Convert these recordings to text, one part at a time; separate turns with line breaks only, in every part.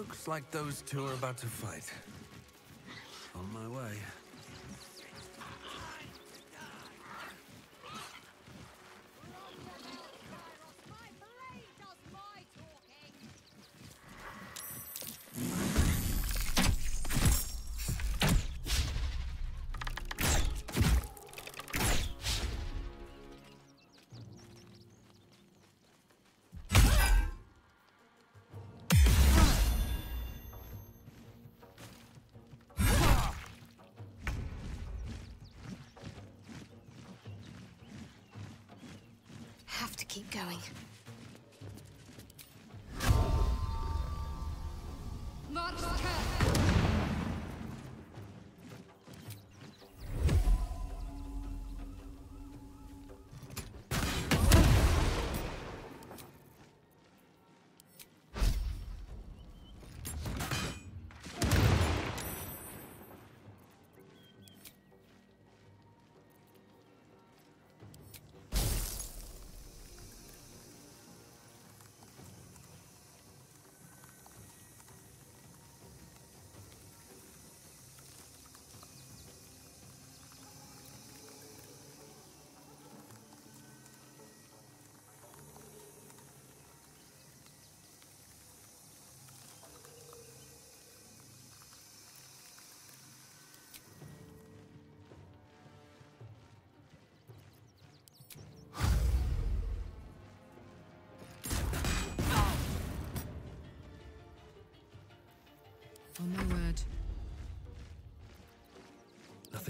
Looks like those two are about to fight.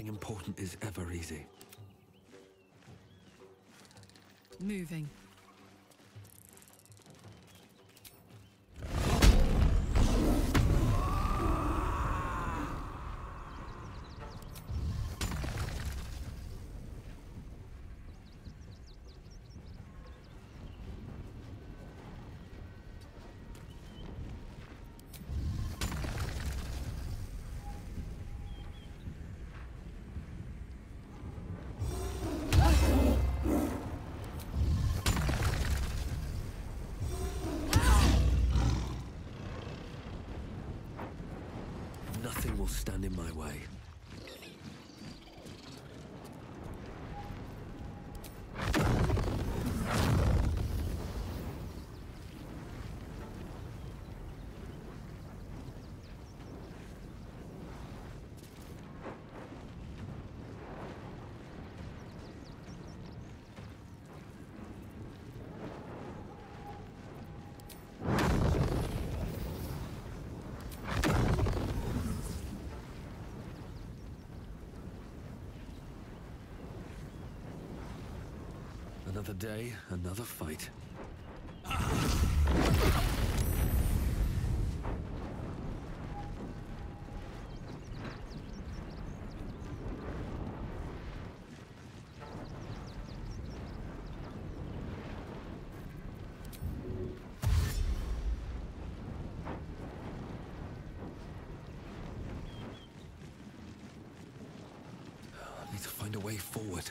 Nothing important is ever easy.
Moving.
Will stand in my way. Another day, another fight. I need to find a way forward.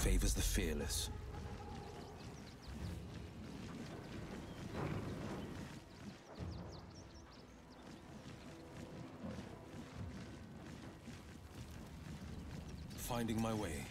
Favors the fearless. Finding my way.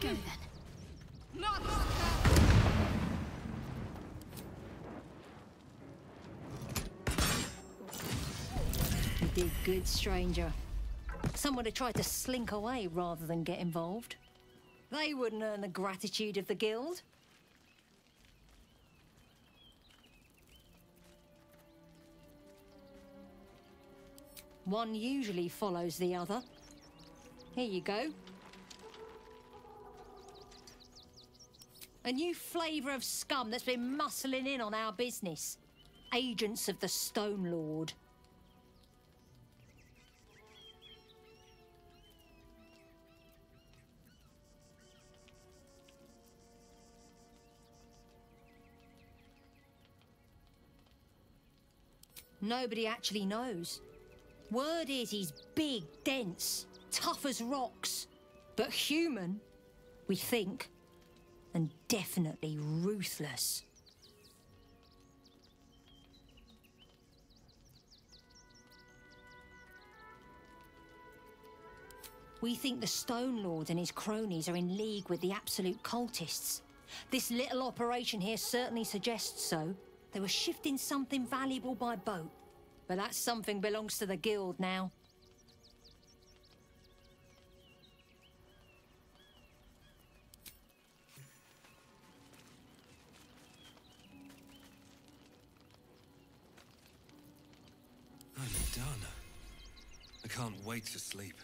Go then. Not
You did good, stranger. Someone had tried to slink away rather than get involved. They wouldn't earn the gratitude of the guild. One usually follows the other. Here you go. A new flavour of scum that's been muscling in on our business. Agents of the Stone Lord. Nobody actually knows. Word is he's big, dense, tough as rocks. But human, we think. And definitely ruthless. We think the Stone Lord and his cronies are in league with the absolute cultists. This little operation here certainly suggests so. They were shifting something valuable by boat. But that something belongs to the guild now.
Can't wait to sleep.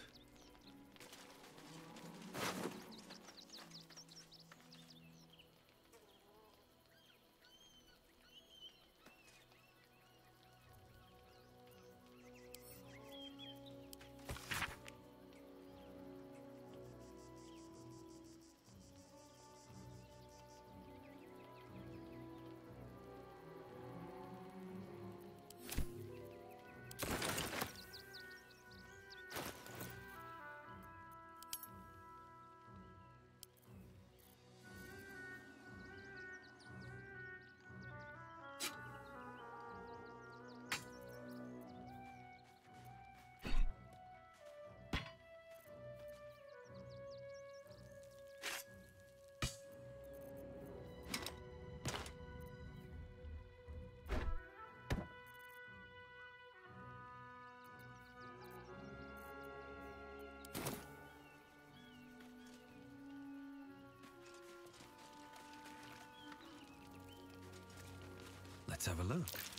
Let's have a look.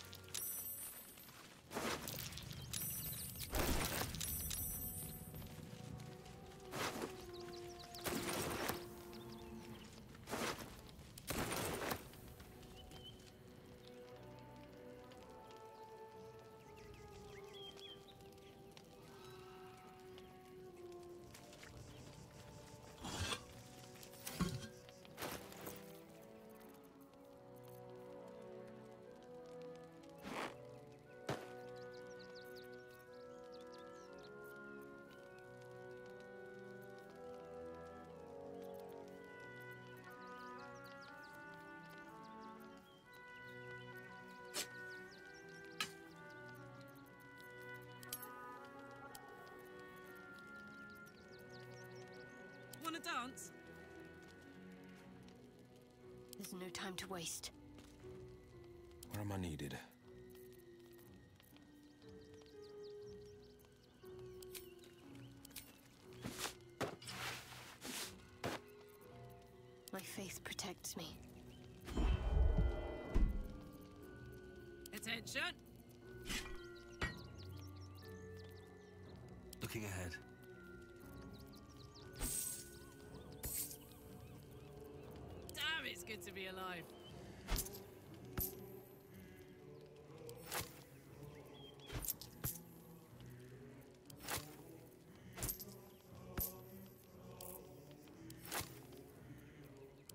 Want to dance?
There's no time to waste.
Where am I needed?
My faith protects me.
Attention! Good to be alive.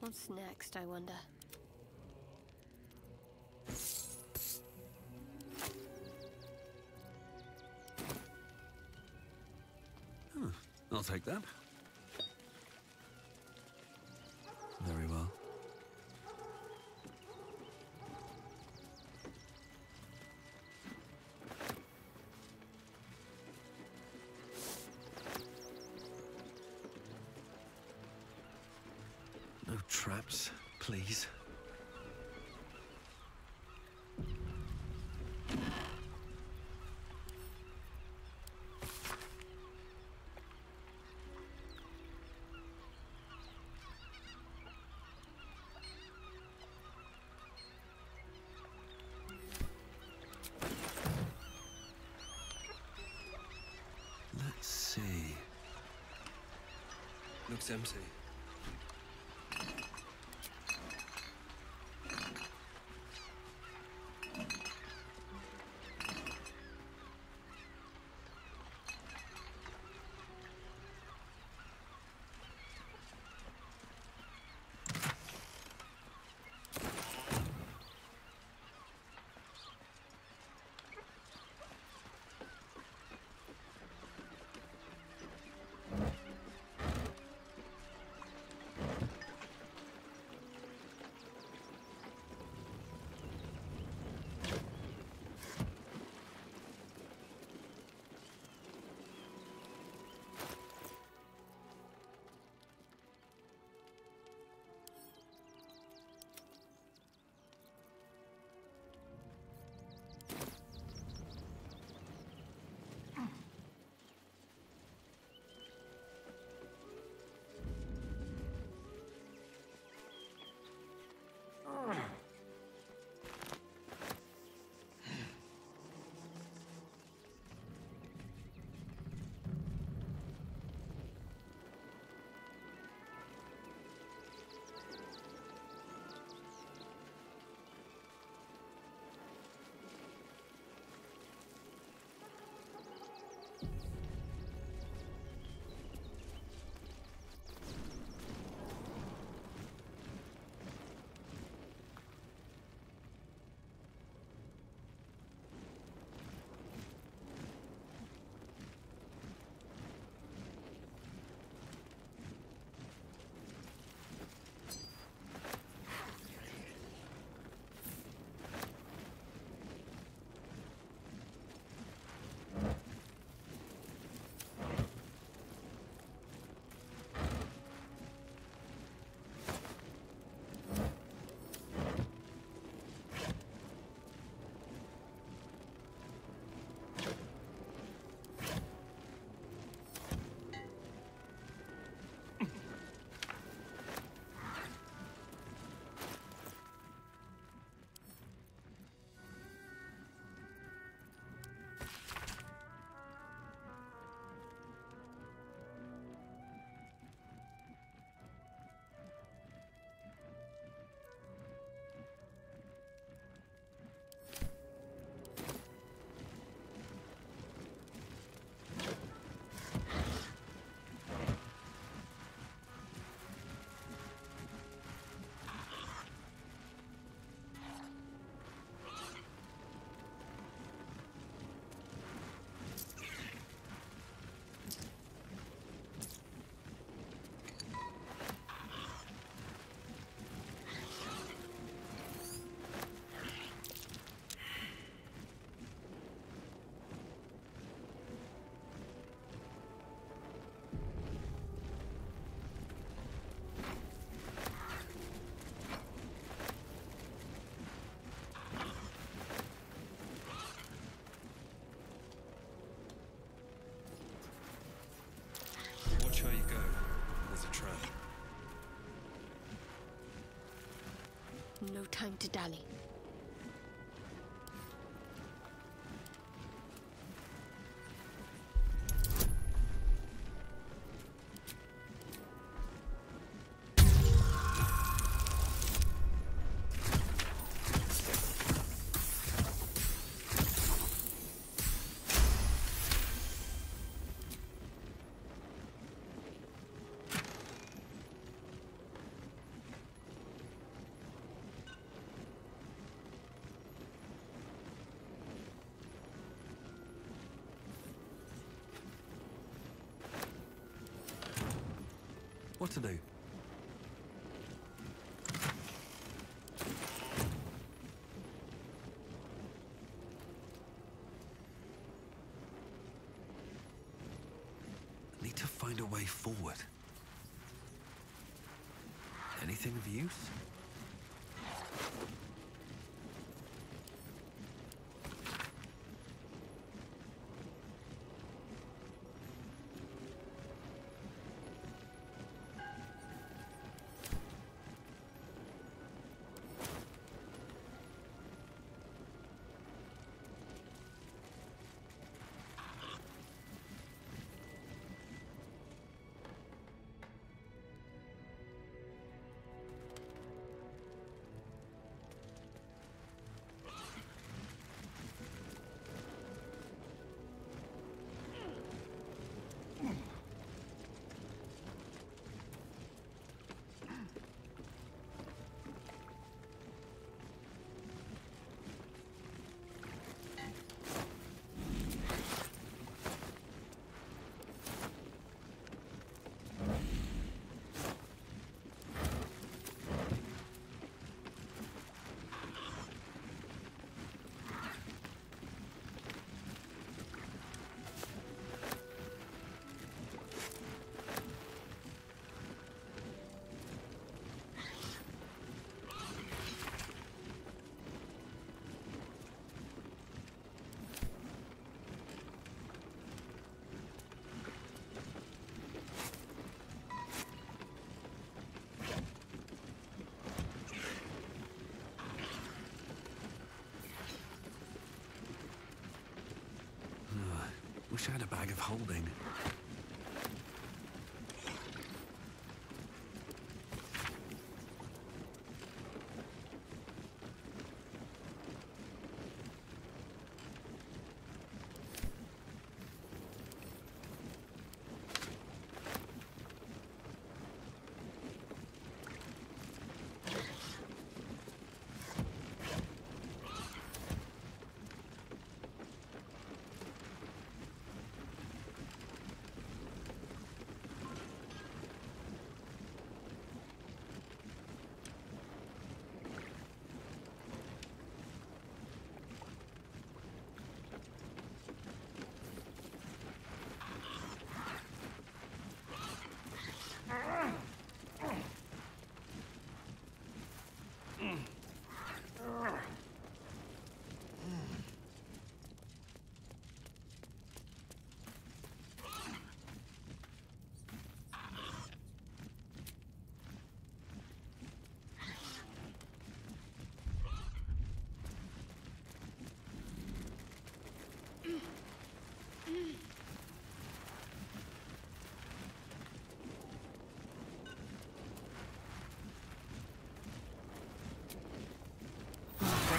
What's next, I wonder?
I'll take that. No please. Let's see. Looks empty.
No time to dally.
Forward. Anything of use? Wish I had a bag of holding.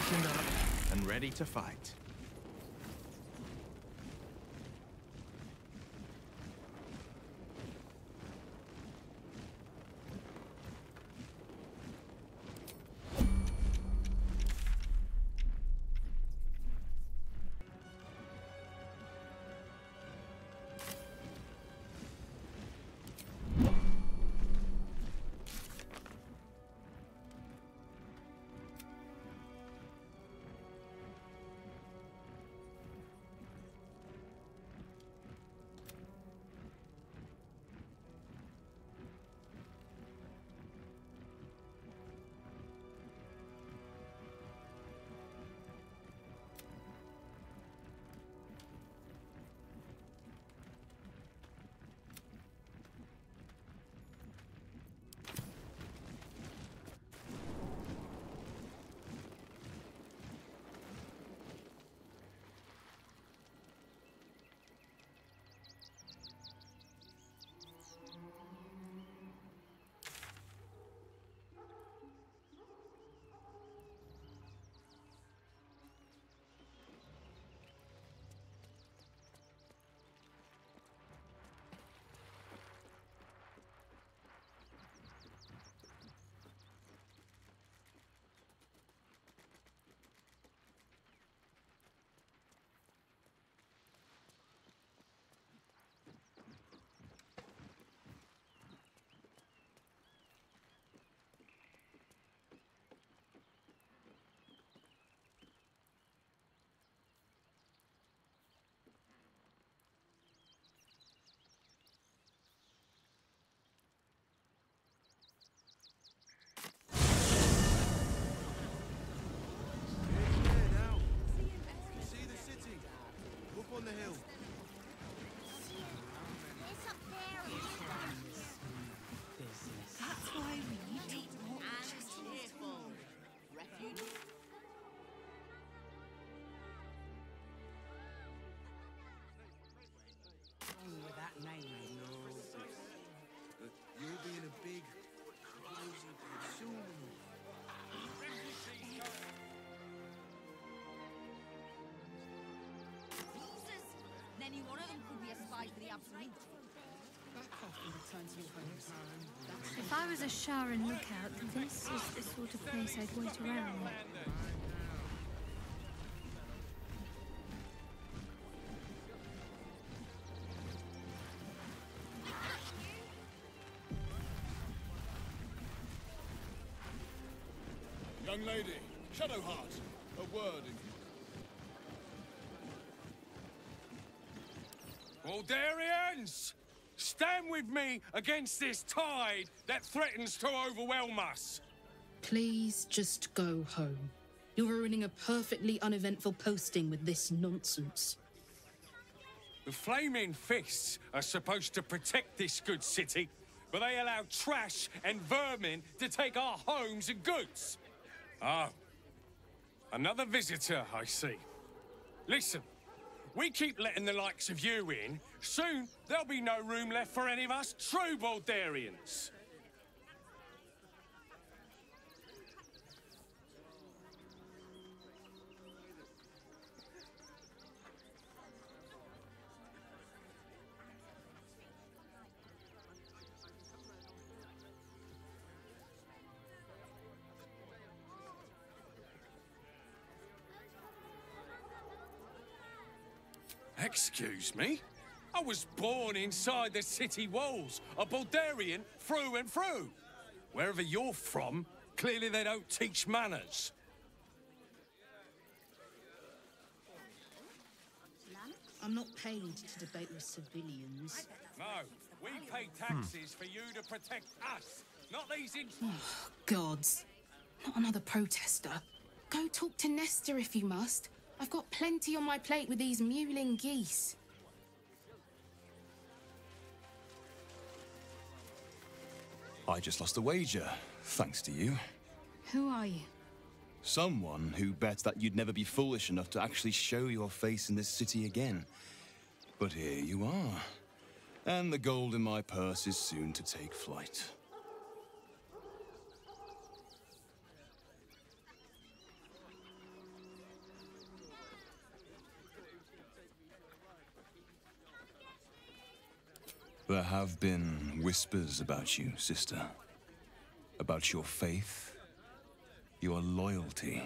Up and ready to fight. the hill.
Any one of them could be a spy for the Absolute.
If I was a Sharran lookout, this is the sort of place I'd wait around.
Stand with me against this tide that threatens to overwhelm us!
Please just go home. You're ruining a perfectly uneventful posting with this nonsense.
The Flaming Fists are supposed to protect this good city, but they allow trash and vermin to take our homes and goods. Ah, another visitor, I see. Listen, we keep letting the likes of you in. Soon, there'll be no room left for any of us true Baldurians. Excuse me? I was born inside the city walls, a Baldurian through and through. Wherever you're from, clearly they don't teach manners.
I'm not paid to debate with civilians.
No, we pay taxes for you to protect us, not these in...
Oh, gods. Not another protester. Go talk to Nestor if you must. I've got plenty on my plate with these mewling geese.
I just lost a wager, thanks to you.
Who are you?
Someone who bet that you'd never be foolish enough to actually show your face in this city again. But here you are. And the gold in my purse is soon to take flight. There have been whispers about you, sister. About your faith, your loyalty.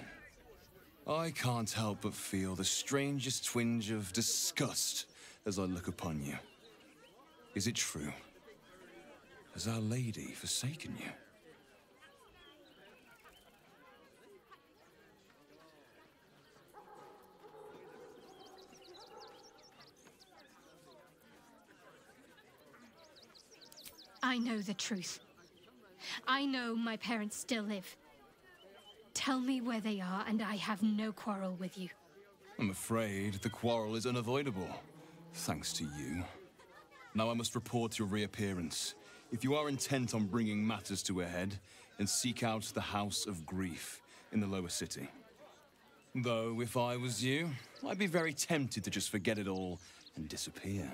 I can't help but feel the strangest twinge of disgust as I look upon you. Is it true? Has Our Lady forsaken you?
I know the truth. I know my parents still live. Tell me where they are, and I have no quarrel with you.
I'm afraid the quarrel is unavoidable, thanks to you. Now I must report your reappearance. If you are intent on bringing matters to a head, and seek out the House of Grief in the lower city. Though, if I was you, I'd be very tempted to just forget it all and disappear.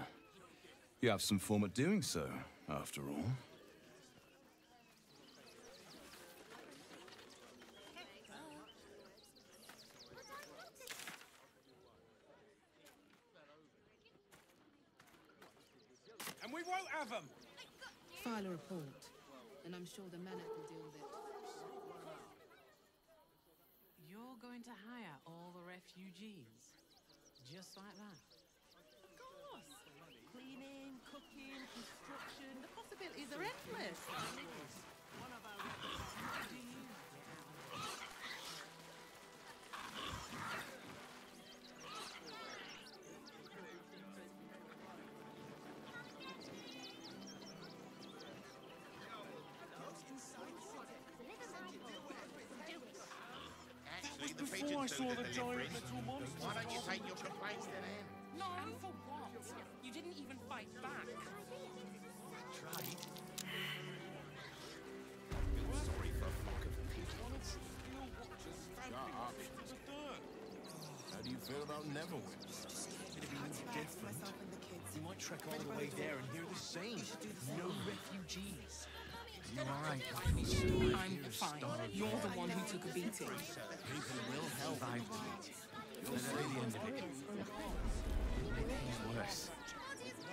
You have some form at doing so, after all.
And we won't have them!
File a report, and I'm sure the Manak will deal with it.
You're going to hire all the refugees? Just like that?
Of course. Cleaning, cooking, construction, the possibilities are endless.
Actually, the before I saw the giant little monsters.
Why don't you take your complaints to them?
No, for what? You didn't even fight back.
How do you feel about Neverwinter?
It'd be different. We might trek all the way there and hear the same. No refugees.
You alright?
I'm fine. You're the one who took a beating.
People will help. Survive the beating. You'll see the end of it.
He's worse.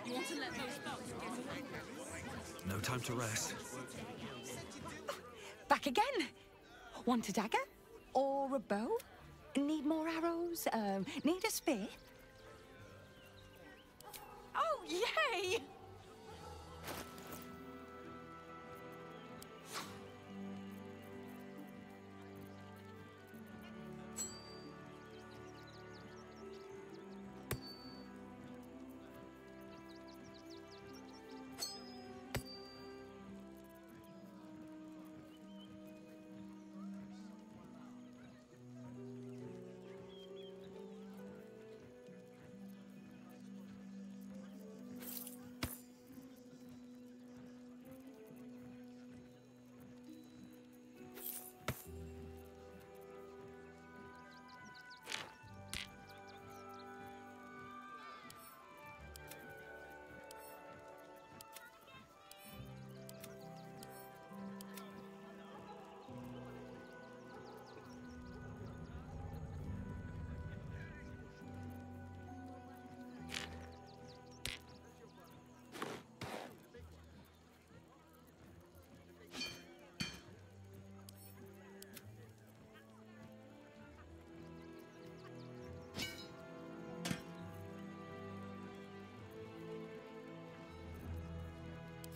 You want to let those thugs get away?
No time to rest.
Back again. Want a dagger? Or a bow? Need more arrows? Um, need a spear? Oh, yay!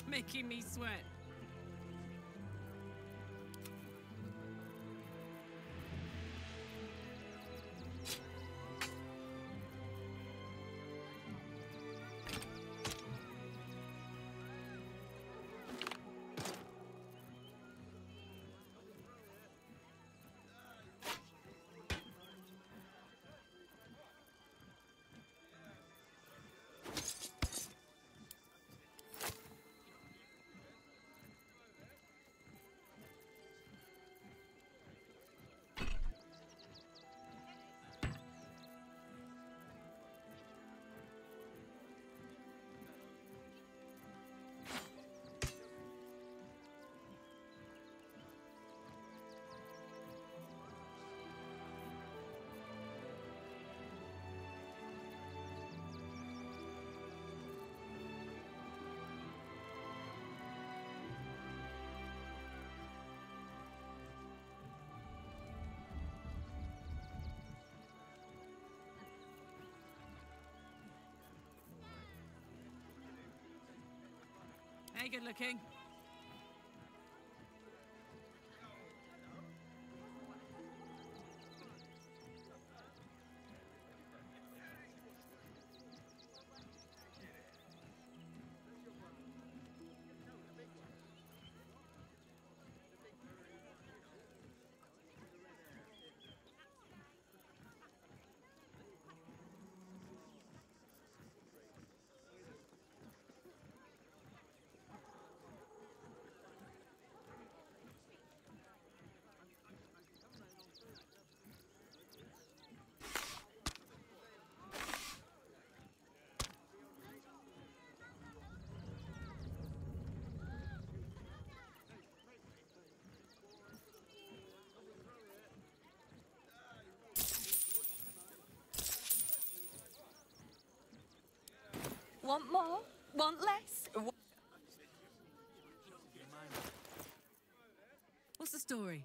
Making me sweat. Hey, good looking.
Want more? Want less? Wa-
What's the story?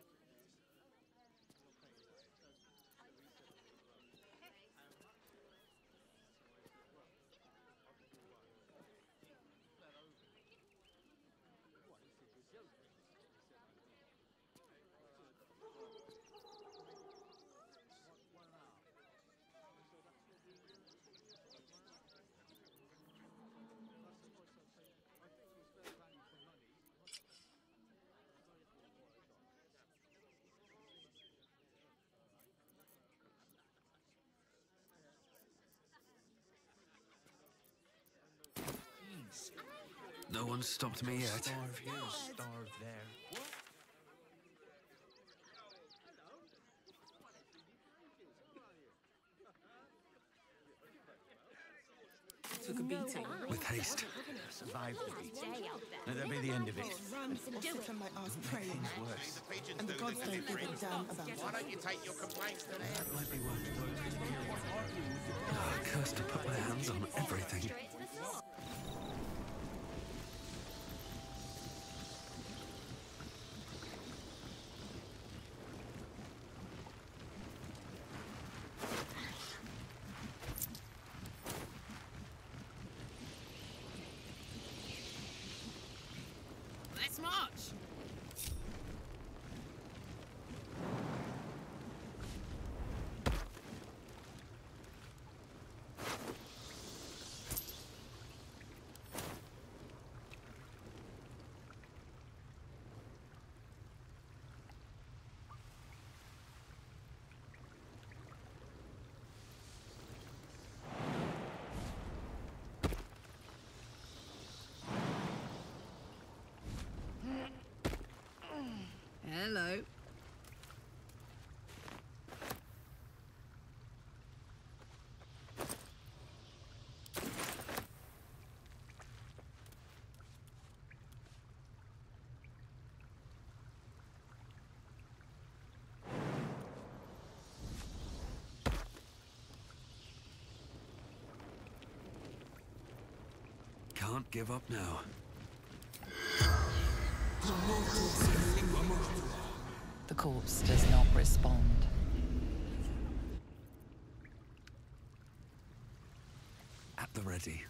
No one's stopped me yet.
Starve here, starve there.
took a beating.
With haste.
Survived the beating. Let that be the end of it.
Run or sit my ass praying.
Worse.
And the gods don't give a damn about
Why don't you take your complaints to them?
Might be worth Ah, cursed to put my hands on everything.
Hello.
Can't give up now.
Corpse does not respond.
At the ready.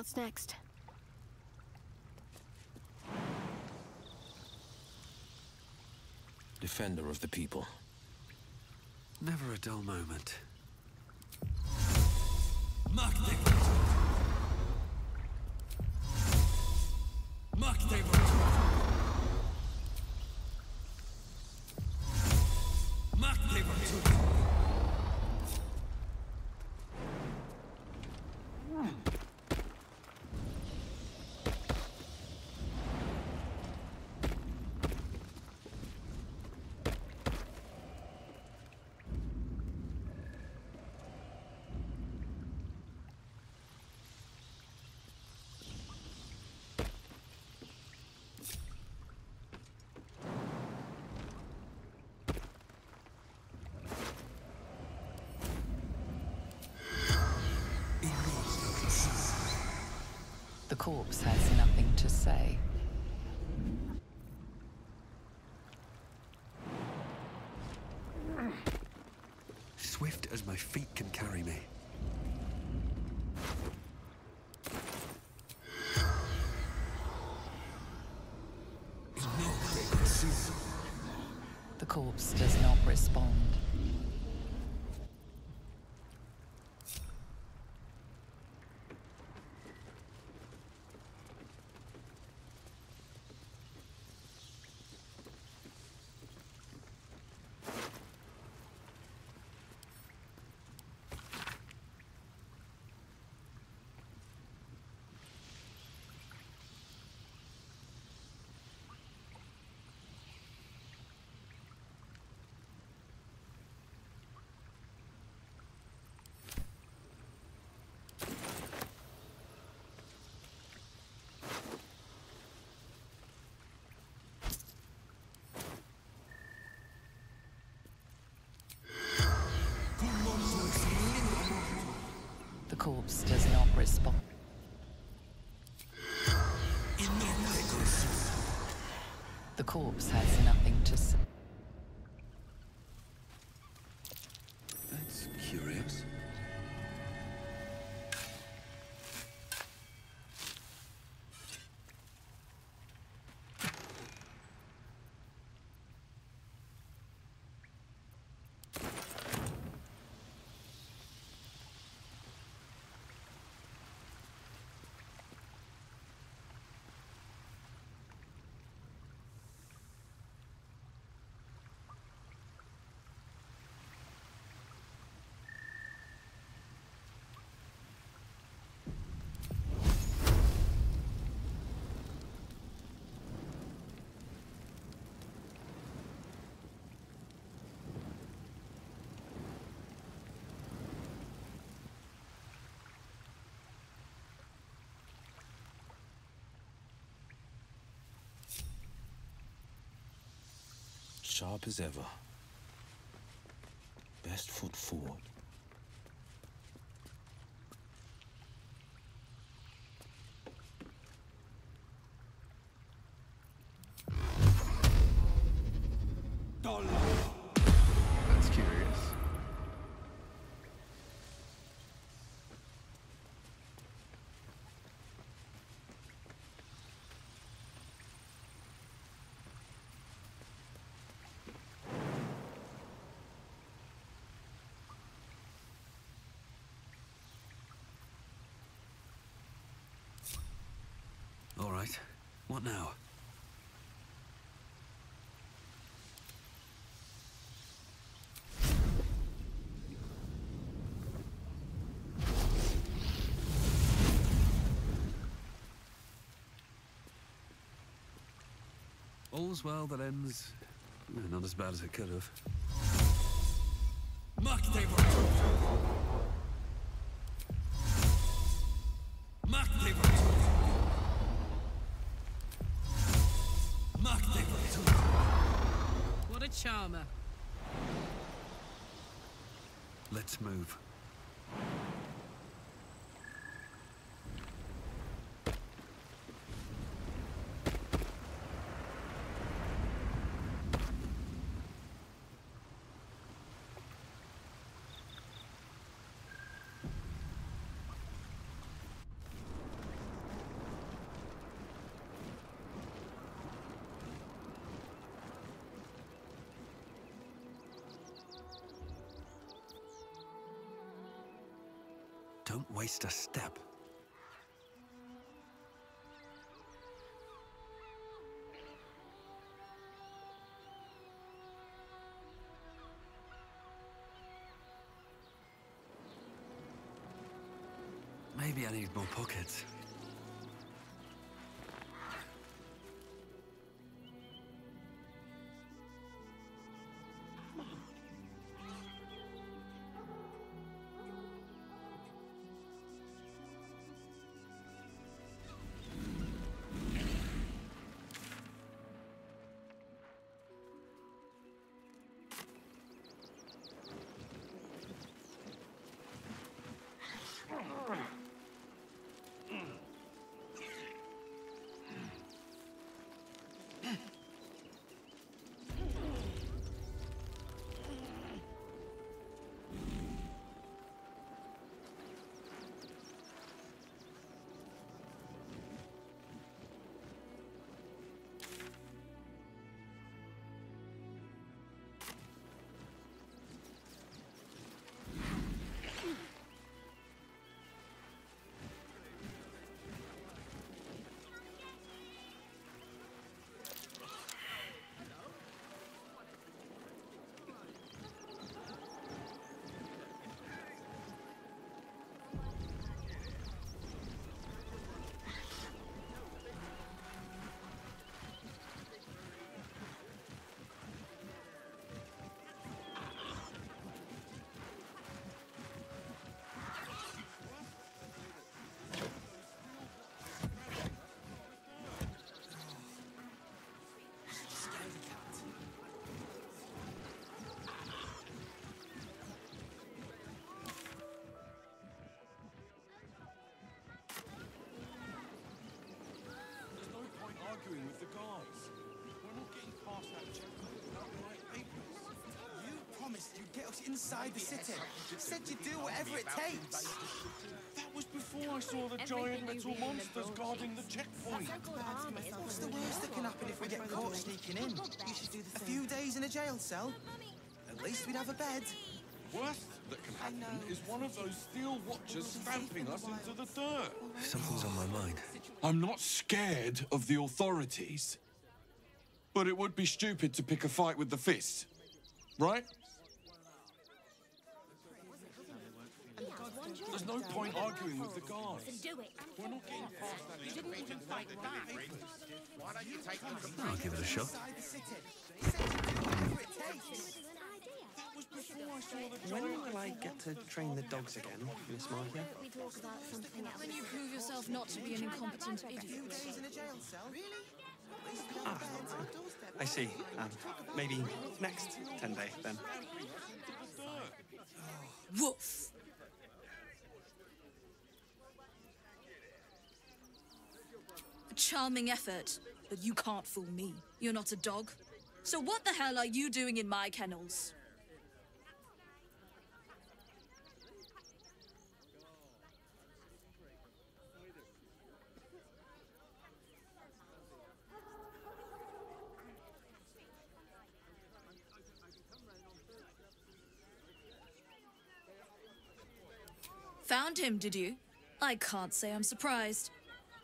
What's next?
Defender of the people.
Never a dull moment.
Corpse has nothing to say. Corpse does not respond. The corpse has nothing to say.
Sharp as ever. Best foot forward.
That's curious.
All right. What now? All's well that ends not as bad as it could have.
Macht dem Macht
charmer.
Let's move. Don't waste a step. Maybe I need more pockets.
Arguing with the guards. We're not getting past that checkpoint without the right papers.
You promised you'd get us inside the city. Said you'd do whatever it takes.
That was before I saw the giant metal monsters guarding the checkpoint.
What's the worst that can happen if we get caught sneaking in? A few days in a jail cell? At least we'd have a bed.
Worst that can happen is one of those steel watchers stamping us into the dirt.
Something's on my mind.
I'm not scared of the authorities. But it would be stupid to pick a fight with the fist. Right? There's no point arguing with the guards.
Do it.
We're not getting past that.
You didn't even fight back.
Why don't you take your
I'll give it a shot.
When will I get to train the dogs again, Miss Markia?
When you prove yourself not to be an incompetent idiot.
in a jail cell? Really?
Ah, I see. Um, maybe next 10 day then.
Woof! A charming effort, but you can't fool me. You're not a dog. So what the hell are you doing in my kennels? Found him, did you? I can't say I'm surprised.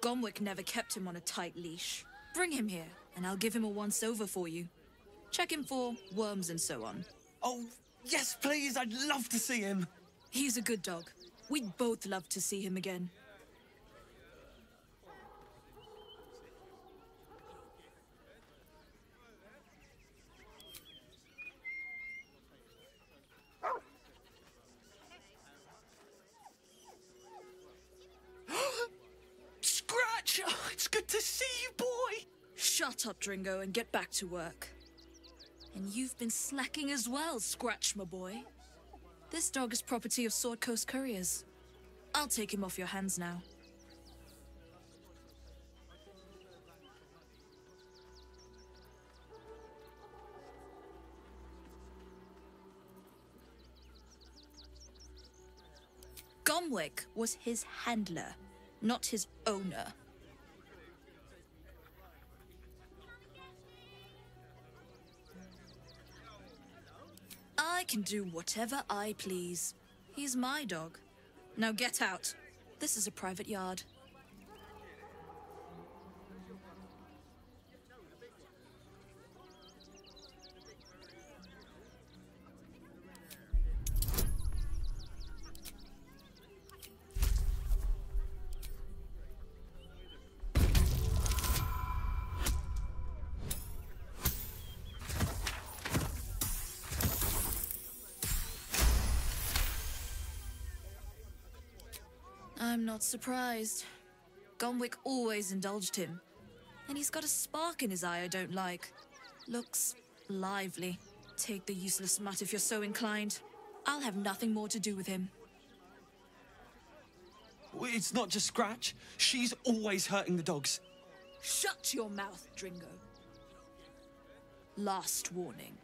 Gomwick never kept him on a tight leash. Bring him here, and I'll give him a once over for you. Check him for worms and so on.
Oh, yes, please. I'd love to see him.
He's a good dog. We'd both love to see him again. Dringo, and get back to work. And you've been slacking as well, Scratch, my boy. This dog is property of Sword Coast Couriers. I'll take him off your hands now. Gomwick was his handler, not his owner. I can do whatever I please. He's my dog. Now get out. This is a private yard. Not surprised. Gomwick always indulged him. And he's got a spark in his eye I don't like. Looks lively. Take the useless mutt if you're so inclined. I'll have nothing more to do with him.
It's not just Scratch. She's always hurting the dogs.
Shut your mouth, Dringo. Last warning.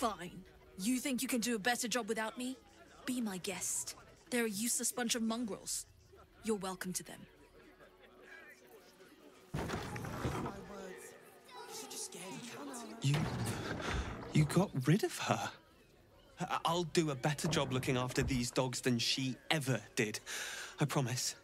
Fine. You think you can do a better job without me? Be my guest. They're a useless bunch of mongrels. You're welcome to them.
You. You got rid of her. I'll do a better job looking after these dogs than she ever did. I promise.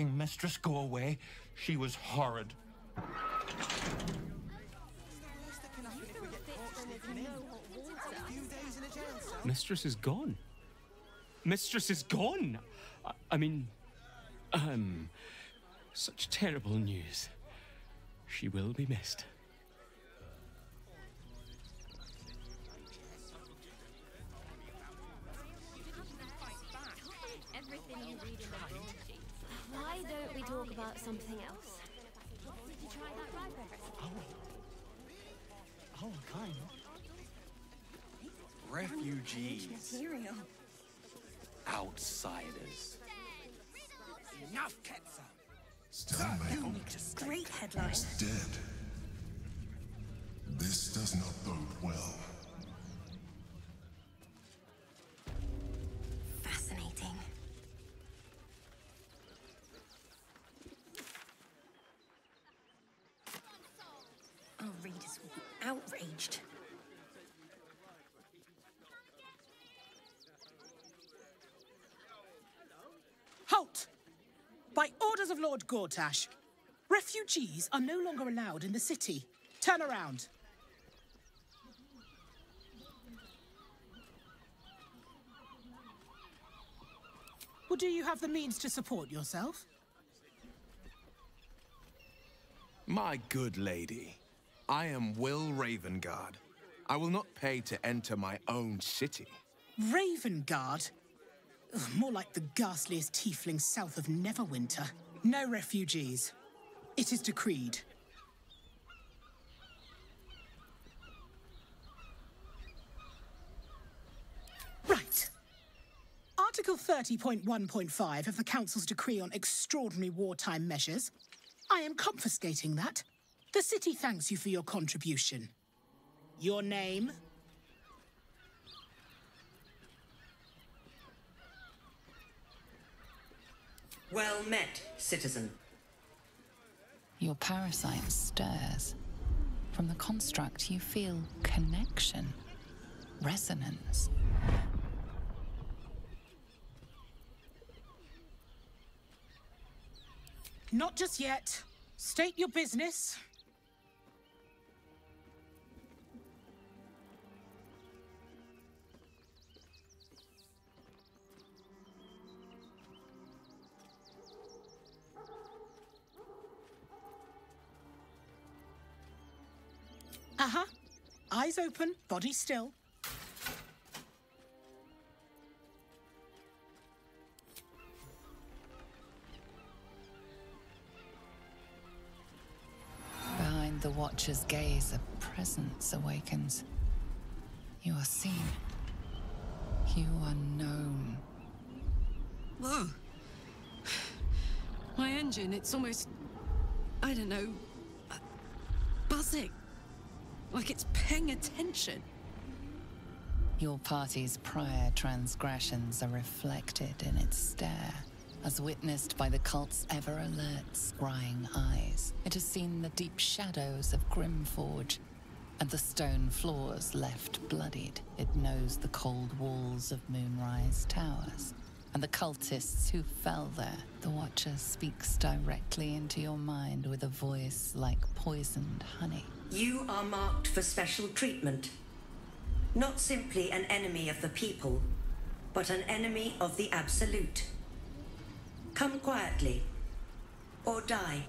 Making Mistress go away. She was horrid.
Mistress is gone. Mistress is gone. I, I mean, um, such terrible news. She will be missed.
About something else? Did you try that riper recipe?
Oh, oh, kind.
Refugees.
Material.
Outsiders.
Enough, Ketsa.
Stand back.
Great headline.
Dead.
This does not bode well.
By orders of Lord Gortash, refugees are no longer allowed in the city. Turn around. Well, do you have the means to support yourself?
My good lady, I am Wyll Ravengard. I will not pay to enter my own city.
Ravengard? More like the ghastliest tiefling south of Neverwinter. No refugees. It is decreed. Right. Article 30.1.5 of the Council's decree on extraordinary wartime measures. I am confiscating that. The city thanks you for your contribution. Your name?
Well met, citizen.
Your parasite stirs. From the construct, you feel connection, resonance.
Not just yet. State your business. Uh huh. Eyes open, body still.
Behind the Watcher's gaze, a presence awakens. You are seen. You are known.
Whoa. My engine, it's almost. I don't know. uh, buzzing. Like it's paying attention.
Your party's prior transgressions are reflected in its stare, as witnessed by the cult's ever alert, scrying eyes. It has seen the deep shadows of Grimforge and the stone floors left bloodied. It knows the cold walls of Moonrise Towers and the cultists who fell there. The Watcher speaks directly into your mind with a voice like poisoned honey.
You are marked for special treatment. Not simply an enemy of the people, but an enemy of the Absolute. Come quietly, or die.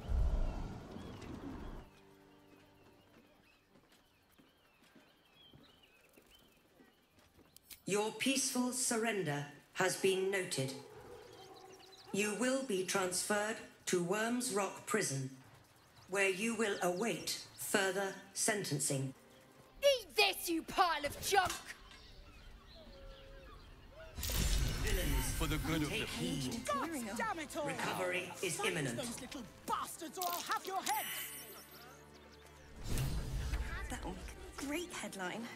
Your peaceful surrender has been noted. You will be transferred to Wyrm's Rock Prison, where you will await further sentencing.
Eat this, you pile of junk!
Villains,
For the good of the
heed.
God damn it all!
Recovery is
Silence
imminent.
those little bastards, or I'll have your heads!
That'll make a great headline.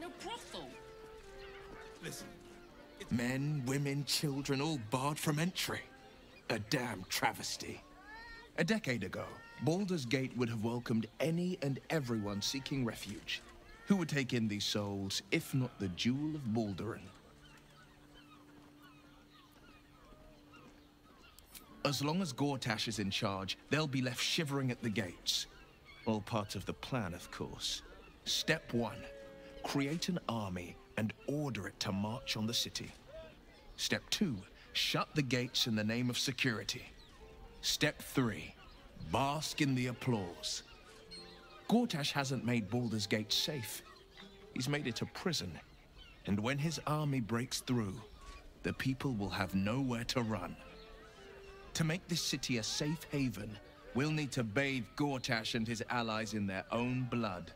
In a brothel.
Listen. Men, women, children, all barred from entry. A damn travesty. A decade ago, Baldur's Gate would have welcomed any and everyone seeking refuge. Who would take in these souls, if not the Jewel of Baldurin? As long as Gortash is in charge, they'll be left shivering at the gates. All part of the plan, of course. Step one create an army and order it to march on the city. Step two shut the gates in the name of security. Step three bask in the applause. Gortash hasn't made Baldur's Gate safe. He's made it a prison. And when his army breaks through, the people will have nowhere to run. To make this city a safe haven, we'll need to bathe Gortash and his allies in their own blood.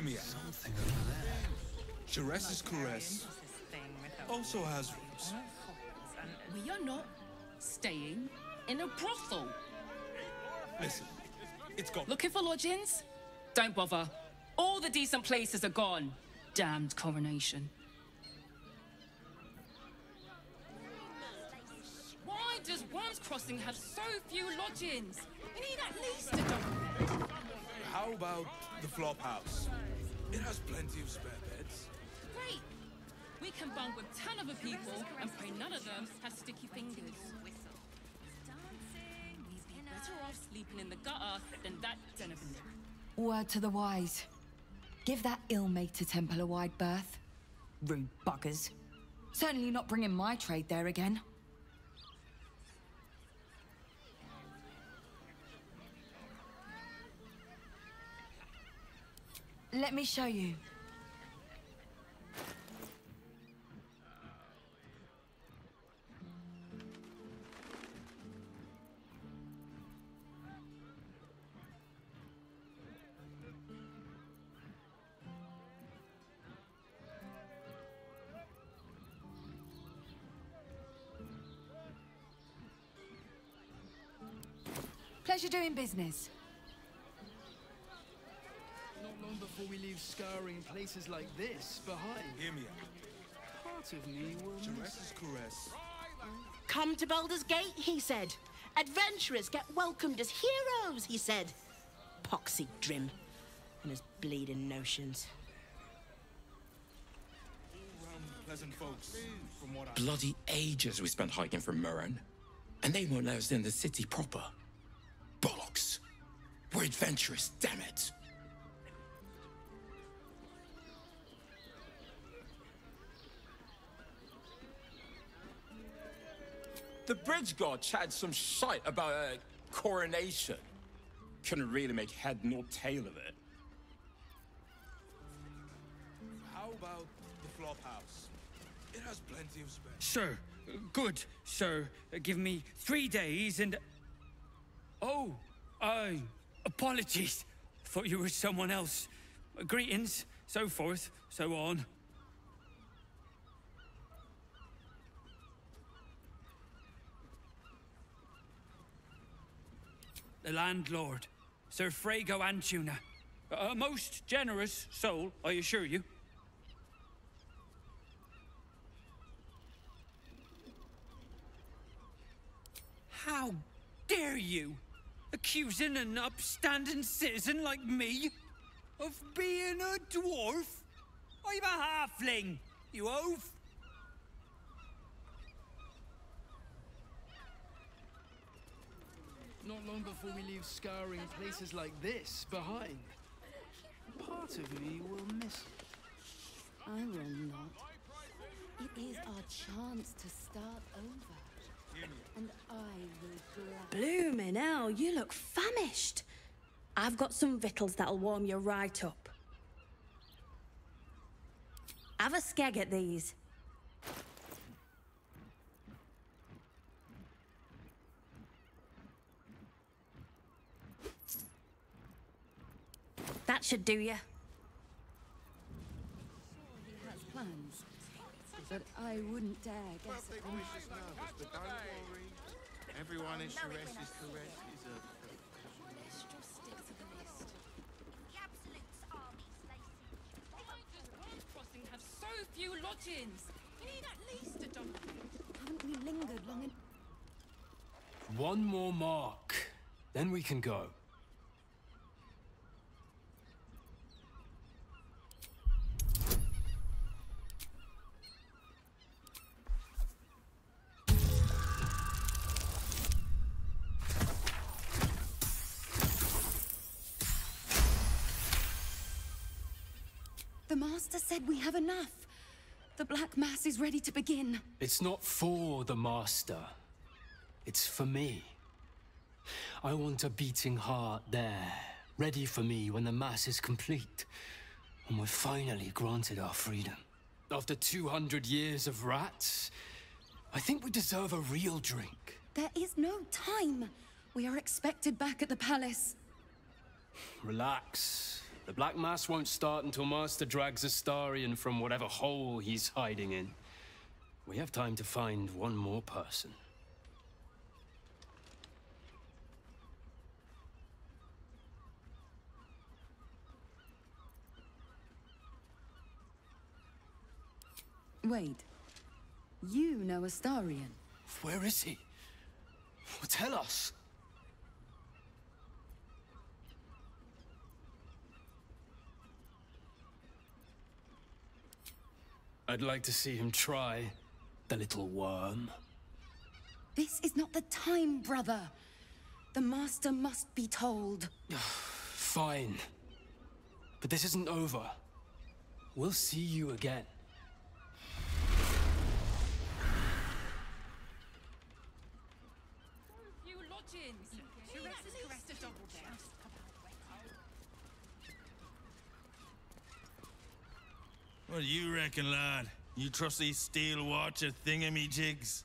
Hear me out. Something over there. Sharess' Caress also has roots.
We are not staying in a brothel.
Listen, it's gone.
Looking for lodgings? Don't bother. All the decent places are gone. Damned coronation. Why does Wyrm's Crossing have so few lodgings? We need at least a dozen.
How about the flop house? It has plenty of spare beds.
Great. We can bunk with ten other people and pray none of them have sticky fingers. We'd be better off sleeping in the gutter than that den of
Word to the wise. Give that ill-mated temple a wide berth. Rude buggers. Certainly not bringing my trade there again. Let me show you. Pleasure doing business.
Not long before we leave scouring places like this behind.
Hear me out.
Part of me will miss.
Sharess' Caress.
Come to Baldur's Gate, he said. Adventurers get welcomed as heroes, he said. Poxy Drim and his bleeding notions.
Round pleasant folks, from what I.
Bloody ages we spent hiking from Murren. And they won't let us in the city proper. Bollocks. We're adventurous, damn it. The bridge god chatted some shite about a coronation. Couldn't really make head nor tail of it.
How about the flop house? It has plenty of spare.
Sir, good, sir. Give me three days and. Oh, I. apologies. Thought you were someone else. Greetings, so forth, so on. The landlord, Sir Frago Antuna. A most generous soul, I assure you. How dare you? Accusing an upstanding citizen like me of being a dwarf? I'm a halfling, you oaf!
Not long before we leave scouring places like this behind. Part of me will miss it.
I will not. It is our chance to start over. And I will gladly.
Bloomin' hell, you look famished. I've got some victuals that'll warm you right up. Have a skeg at these. That should do you.
He has plans, but I wouldn't dare guess at them.
but don't worry. Everyone in Sharess' Caress is a.
Let's just stick to the list.
Wyrm's Crossing have so few lodgings. We need at least a dozen.
Haven't we lingered long enough?
One more mark. Then we can go.
Master said we have enough. The Black Mass is ready to begin.
It's not for the Master. It's for me. I want a beating heart there, ready for me when the Mass is complete. And we're finally granted our freedom. After 200 years of rats, I think we deserve a real drink.
There is no time. We are expected back at the palace.
Relax. The Black Mass won't start until Master drags Astarion from whatever hole he's hiding in. We have time to find one more person.
Wait. You know Astarion.
Where is he? Well, tell us. I'd like to see him try, the little worm.
This is not the time, brother. The Master must be told.
Fine. But this isn't over. We'll see you again.
Few lodgings. Teresa's caressed a double there.
What do you reckon, lad? You trust these steel watcher thingamajigs?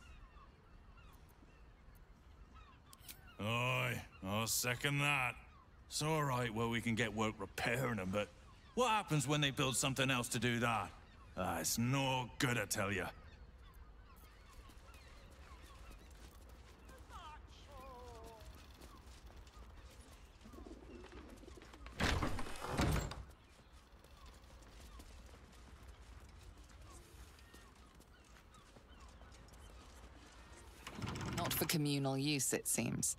Aye, I'll second that. It's alright where we can get work repairing them, but what happens when they build something else to do that? Ah, it's no good, I tell you.
Not for communal use, it seems.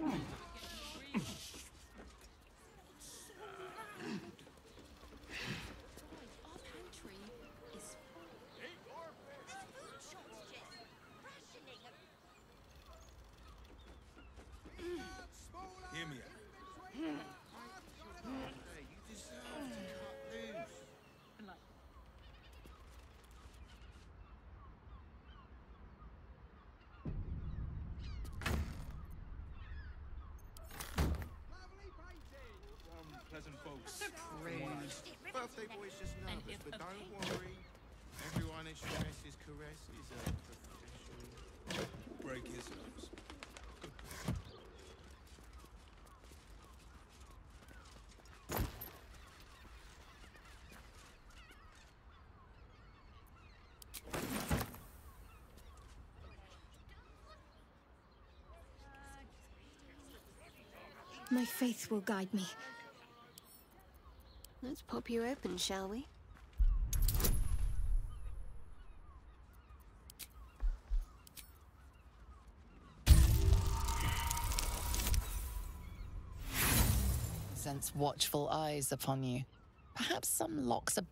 Our pantry is full. Food shortages. Rationing.
Hear me out. Pleasant folks.
Birthday boy's just nervous, but don't worry. Everyone at Sharess' Caress is a professional.
Break his nose.
My faith will guide me. Let's pop you open, shall we?
Sense watchful eyes upon you. Perhaps some locks are.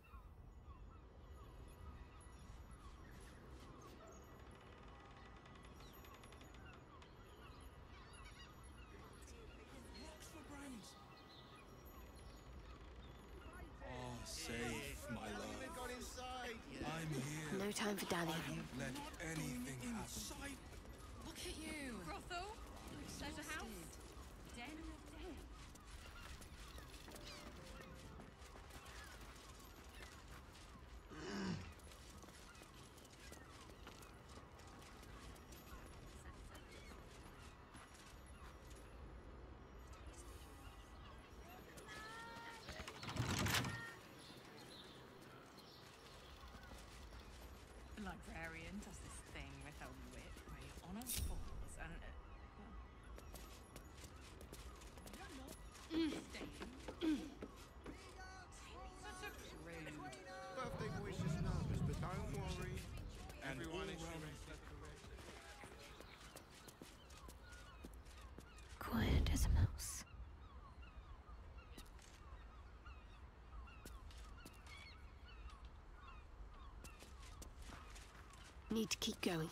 Need to keep going.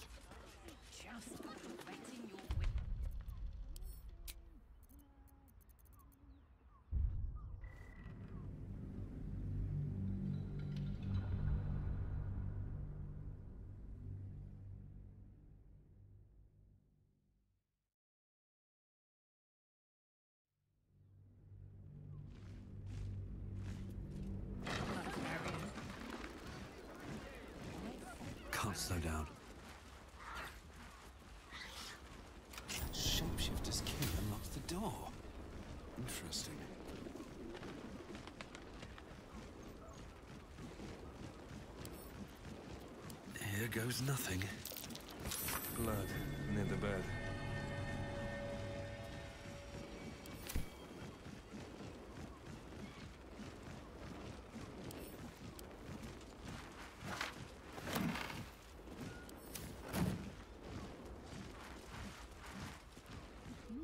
nothing.
Blood near the bed.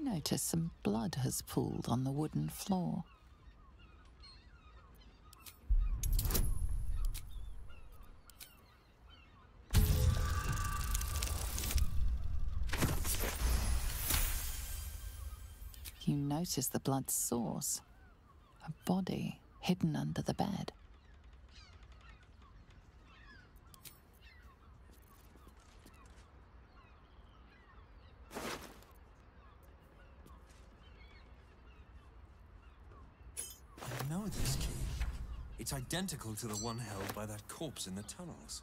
Notice some blood has pooled on the wooden floor. notice the blood's source a body hidden under the bed.
I know this key. It's identical to the one held by that corpse in the tunnels.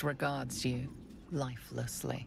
disregards you lifelessly.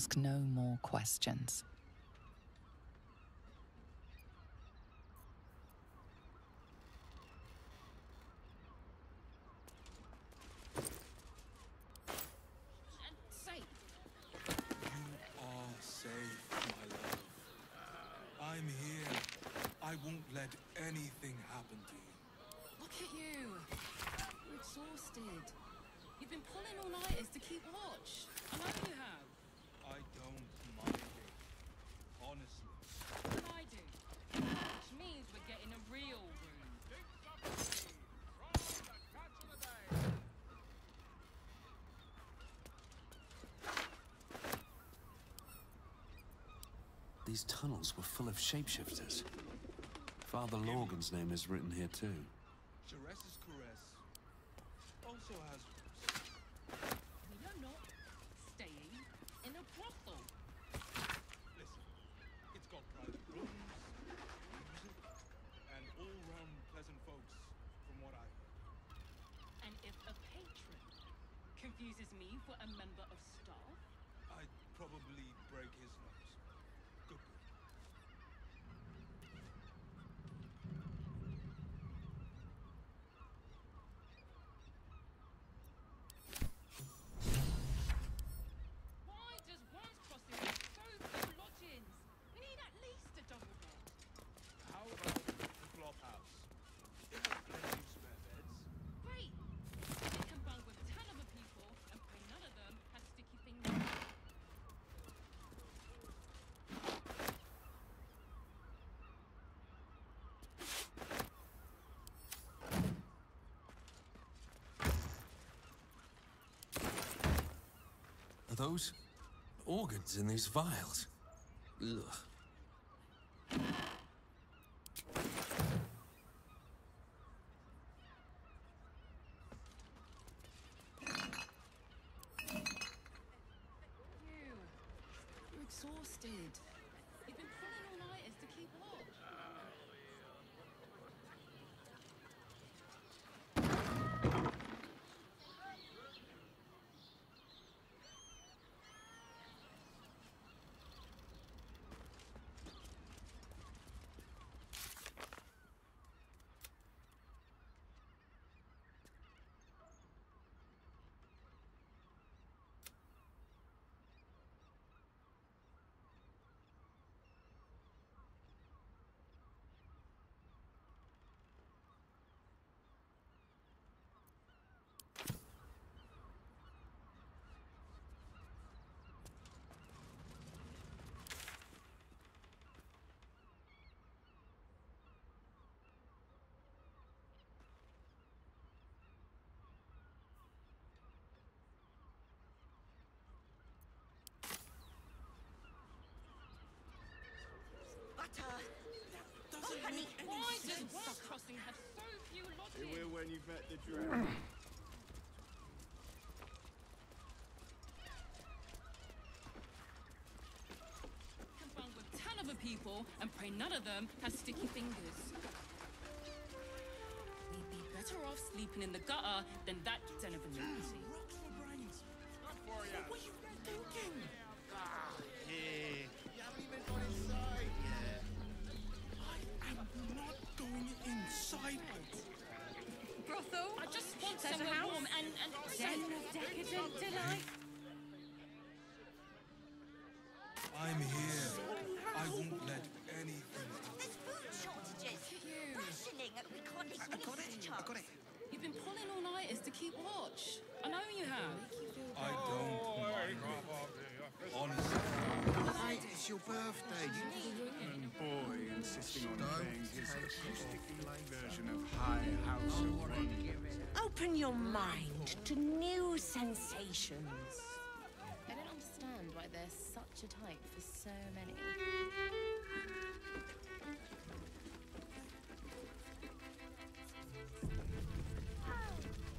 ask no more questions.
These tunnels were full of shapeshifters. Father Lorgan's name is written here too. Those organs in these vials. Ugh.
Exhausted. You've been pulling all nighters to keep watch.
Butter!
Oh, honey, why does Rock Crossing have so few
It
lodges?
will when you've met the dragon.
Confound with ten other people and pray none of them have sticky fingers. We'd be better off sleeping in the gutter than that den of iniquity.
Inside.
Brothel? I just want
There's a
somewhere
house.
warm and... and
Den of decadent delight.
I'm here. I won't let anything.
There's food shortages. Rationing. We can't take
I got it. I got it.
You've been pulling all nighters to keep watch. I know you have.
I don't mind. Honestly.
Mate, it's your birthday.
And boy insisting on playing his acoustic version of High House of Wonder.
Open your mind to new sensations.
I don't understand why there's such a type for so many.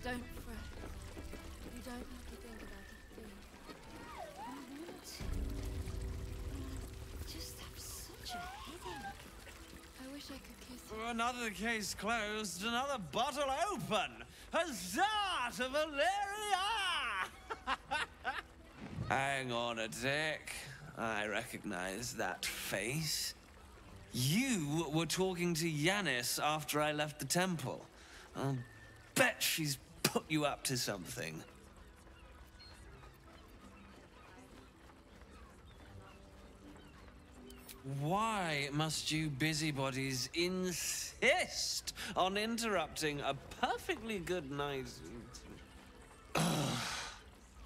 Don't fret. You don't
Another case closed, another bottle open. Huzzah to Valeria! Hang on a tick. I recognize that face. You were talking to Yanis after I left the temple. I'll bet she's put you up to something. Why must you busybodies insist on interrupting a perfectly good night?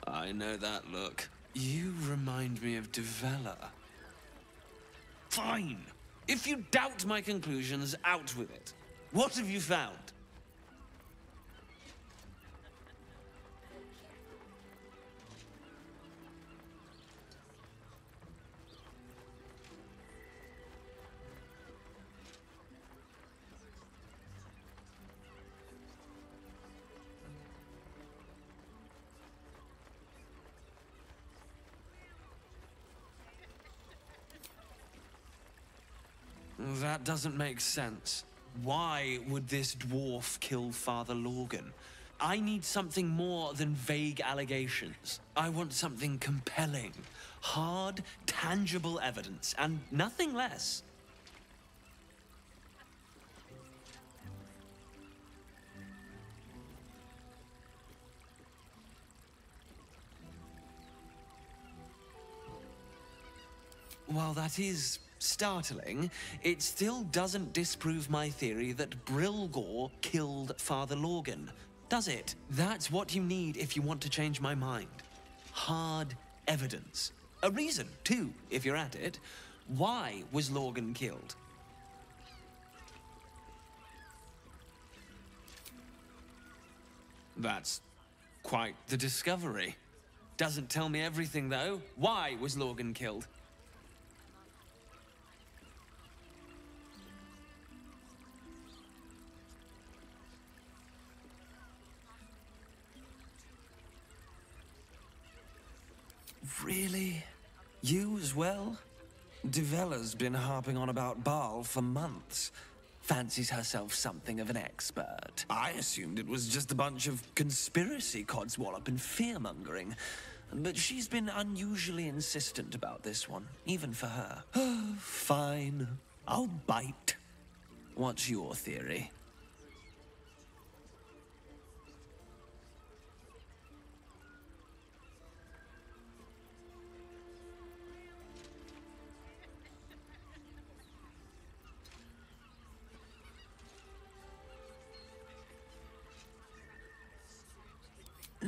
I know that look. You remind me of Devella. Fine. If you doubt my conclusions, out with it. What have you found? That doesn't make sense. Why would this dwarf kill Father Lorgan? I need something more than vague allegations. I want something compelling, hard, tangible evidence, and nothing less. While that is startling, it still doesn't disprove my theory that Brilgor killed Father Lorgan, does it? That's what you need if you want to change my mind. Hard evidence. A reason, too, if you're at it. Why was Lorgan killed? That's quite the discovery. Doesn't tell me everything, though. Why was Lorgan killed? Really? You as well? Devella's been harping on about Baal for months. Fancies herself something of an expert. I assumed it was just a bunch of conspiracy codswallop and fear-mongering. But she's been unusually insistent about this one, even for her. Fine. I'll bite. What's your theory?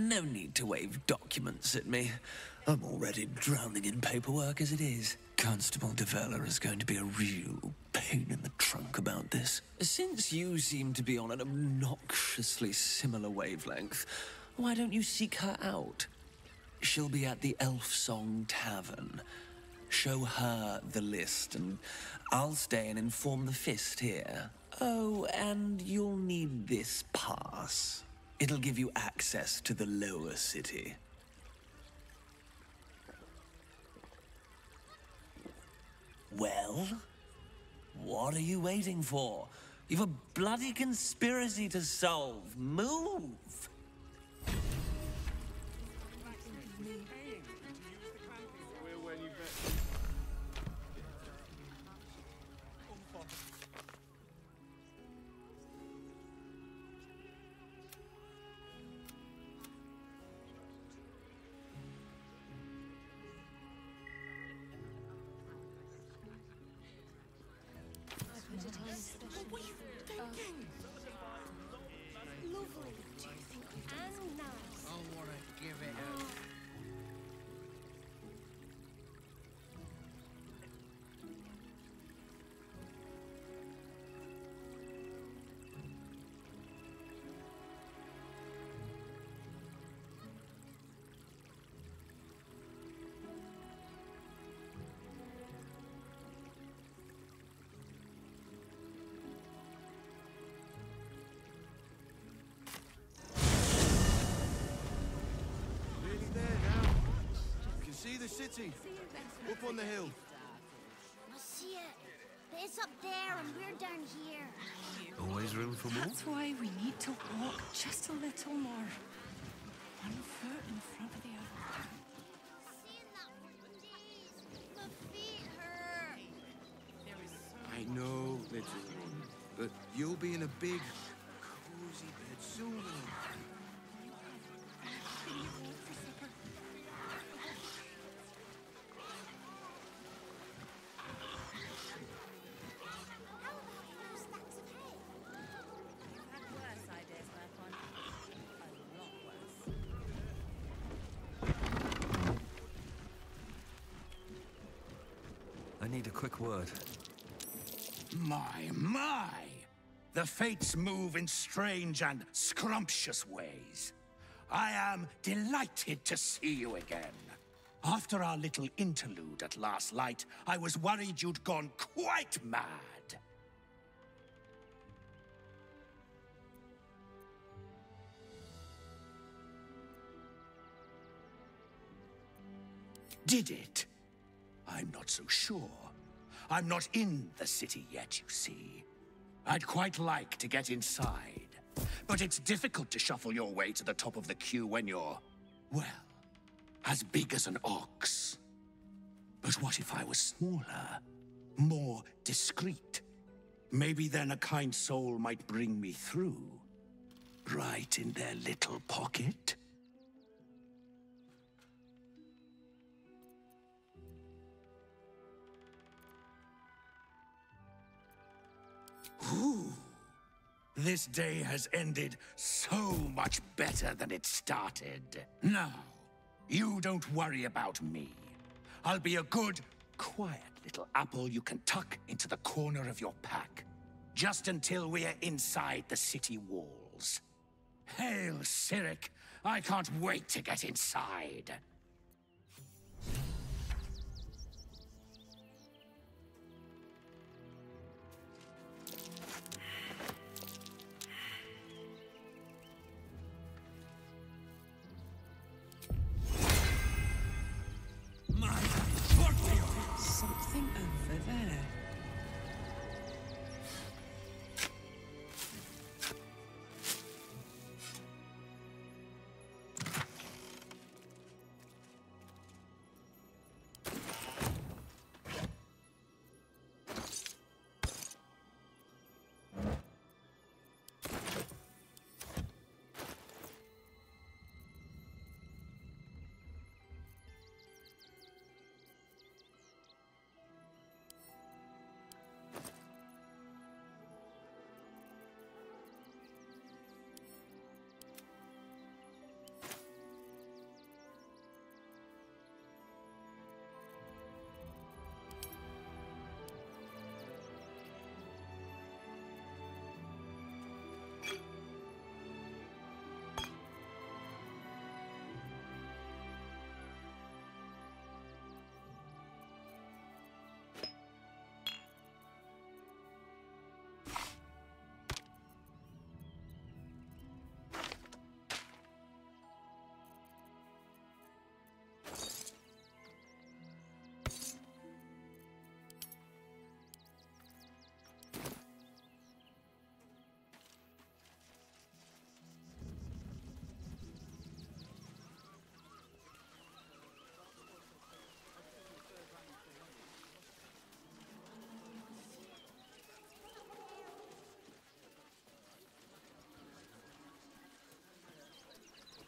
No need to wave documents at me. I'm already drowning in paperwork as it is. Constable Devella is going to be a real pain in the trunk about this. Since you seem to be on an obnoxiously similar wavelength, why don't you seek her out? She'll be at the Elfsong Tavern. Show her the list, and I'll stay and inform the Fist here. Oh, and you'll need this pass. It'll give you access to the lower city. Well? What are you waiting for? You've a bloody conspiracy to solve. Move!
City. Up on the hill.
I see it. But it's up there and we're down here.
Always room for more?
That's why we need to walk just a little more. One foot in front of the other.
My feet hurt.
I know, little one, but you'll be in a big,
I need a quick word.
My, my! The fates move in strange and scrumptious ways. I am delighted to see you again. After our little interlude at last light, I was worried you'd gone quite mad. Did it? I'm not so sure. I'm not in the city yet, you see. I'd quite like to get inside. But it's difficult to shuffle your way to the top of the queue when you're, well, as big as an ox. But what if I was smaller? More discreet? Maybe then a kind soul might bring me through. Right in their little pocket? Ooh. This day has ended so much better than it started. Now, you don't worry about me. I'll be a good, quiet little apple you can tuck into the corner of your pack. Just until we're inside the city walls. Hail, Cyric! I can't wait to get inside.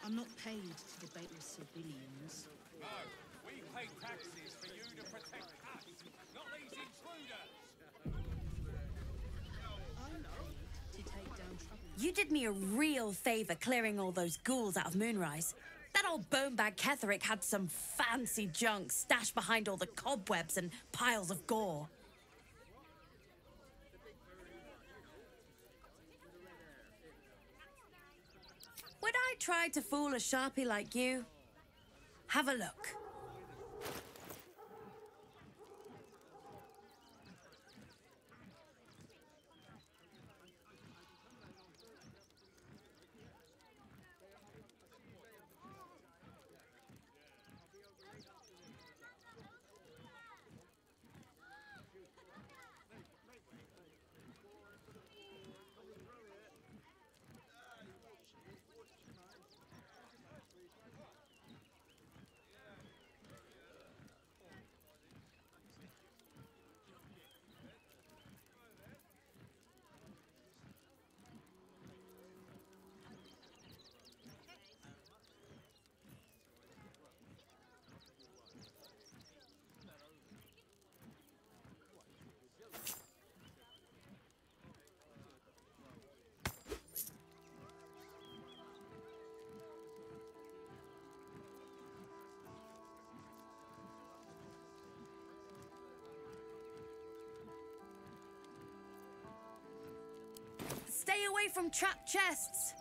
I'm not paid to debate with civilians.
No, we pay taxes for you to protect us, not these intruders.
I'm paid to take down trouble.
You did me a real favor clearing all those ghouls out of Moonrise. That old bonebag Ketheric had some fancy junk stashed behind all the cobwebs and piles of gore. Try to fool a sharpie like you? Have a look. From trapped chests.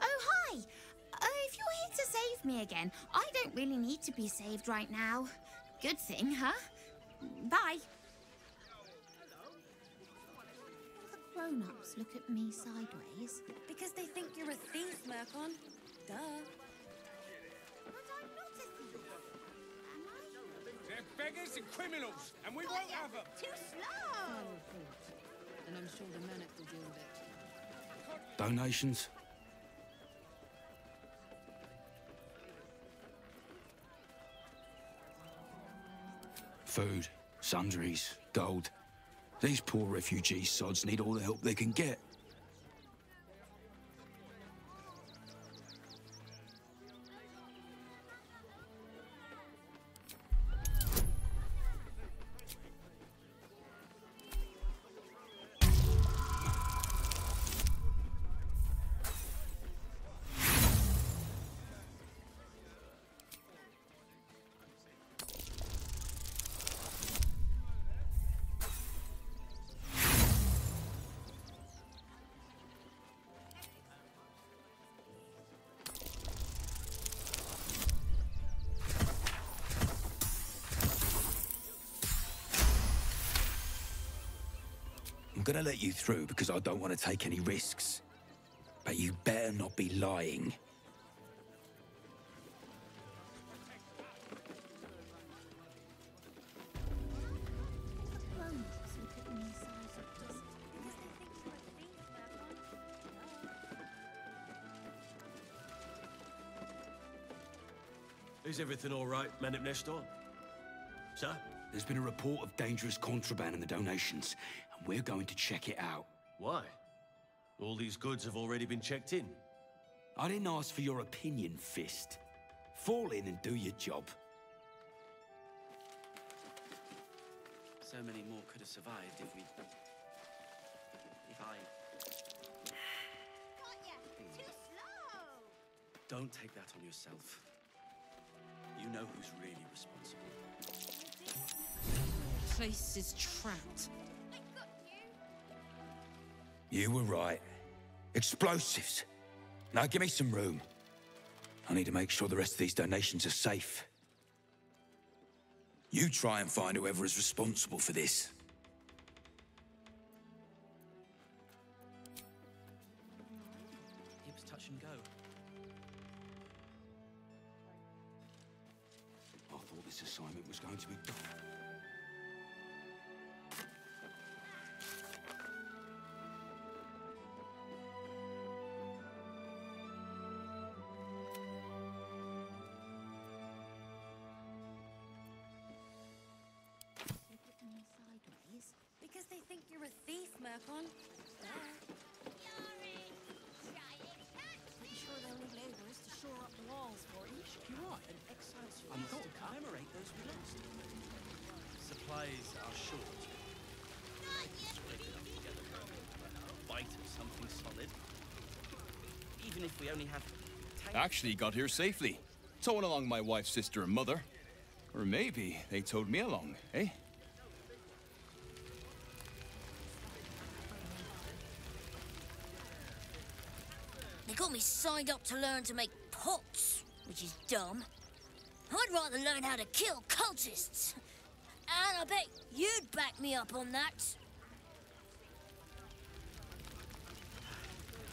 Oh, hi! Uh, if you're here to save me again, I don't really need to be saved right now. Good thing, huh? Bye. The grown-ups look at me sideways.
Because they think you're a thief, Mercon. Duh.
Beggars and criminals, and we oh, won't have them.
Too slow!
And I'm sure the Manic will deal with it.
Donations? Food, sundries, gold. These poor refugee sods need all the help they can get. Gonna let you through because I don't want to take any risks. But you better not be lying.
Is everything all right, Menip Nestor? Sir?
There's been a report of dangerous contraband in the donations, and we're going to check it out.
Why? All these goods have already been checked in.
I didn't ask for your opinion, Fist. Fall in and do your job.
So many more could have survived if we. If I.
Too hmm. slow!
Don't take that on yourself. You know who's really responsible.
Place is trapped.
You were right. Explosives. Now give me some room. I need to make sure the rest of these donations are safe. You try and find whoever is responsible for this.
Supplies are short. Scrape it up together a bite of something solid. Even if we only have
Actually got here safely. Towing along my wife's sister and mother. Or maybe they towed me along, eh?
They got me signed up to learn to make pots, which is dumb. I'd rather learn how to kill cultists. And I bet you'd back me up on that.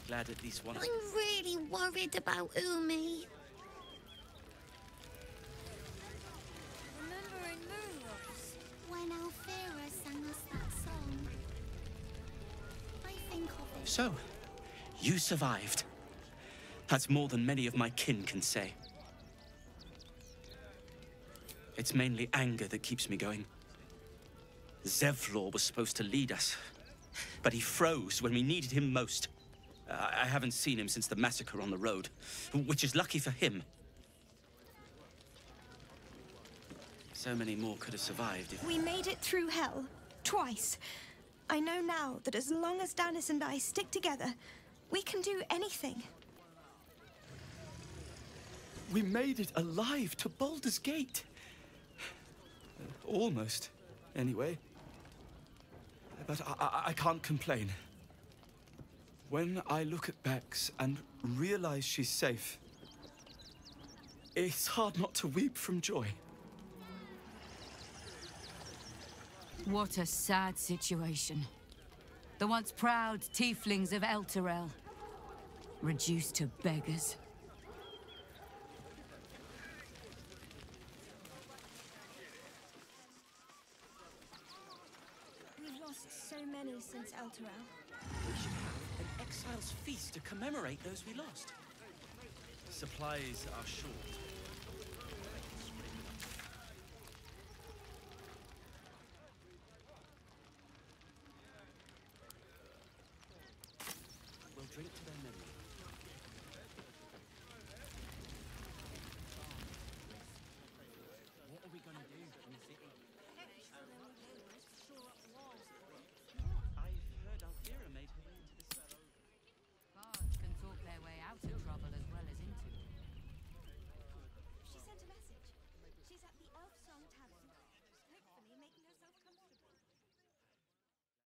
glad at least one.
I'm really worried about Umi. Remember in Moonrise, when Alfira sang us that song? I think of it.
So, you survived. That's more than many of my kin can say. It's mainly anger that keeps me going. Zevlor was supposed to lead us, but he froze when we needed him most. Uh, I haven't seen him since the massacre on the road, which is lucky for him. So many more could have survived if...
We made it through hell. Twice. I know now that as long as Danis and I stick together, we can do anything.
We made it alive to Baldur's Gate. Almost, anyway. But I, I, I can't complain. When I look at Bex and realize she's safe, it's hard not to weep from joy.
What a sad situation. The once proud tieflings of Elturel, reduced to beggars.
We've lost so many since Elturel.
We should have an exile's feast to commemorate those we lost. Supplies are short.